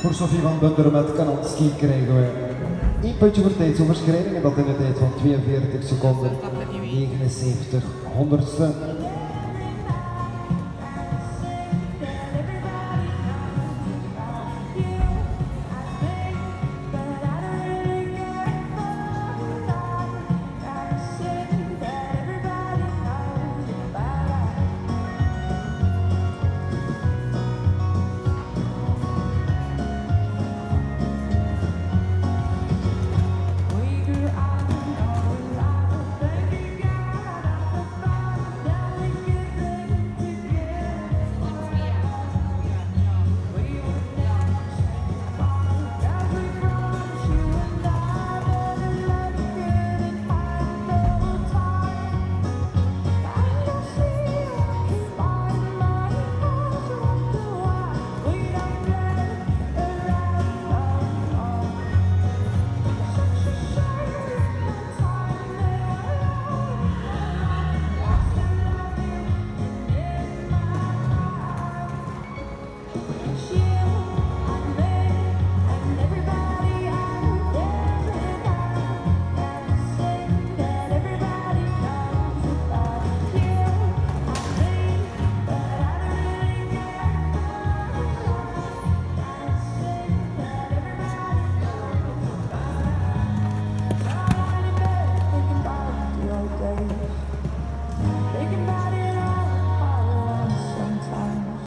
Voor Sofie van Bunderen met Kanonski krijgen we 1 puntje voor tijdsoverschrijding en dat in de tijd van 42 seconden 79 honderdste.